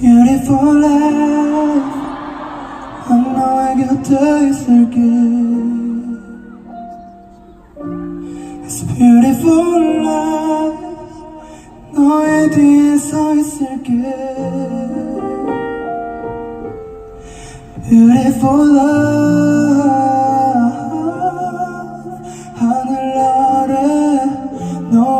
beautiful life 난 너의 곁에 있을게 It's beautiful life 너의 뒤에 서 있을게 Beautiful love 하늘 아래 너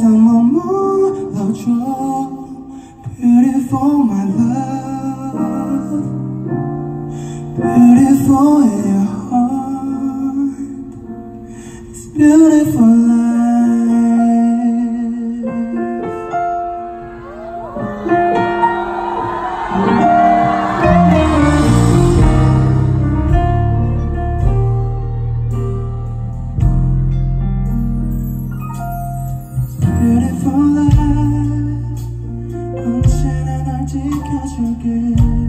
I'm about you Beautiful, my love. Beautiful in your heart. It's beautiful life 지켜줄게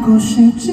故事只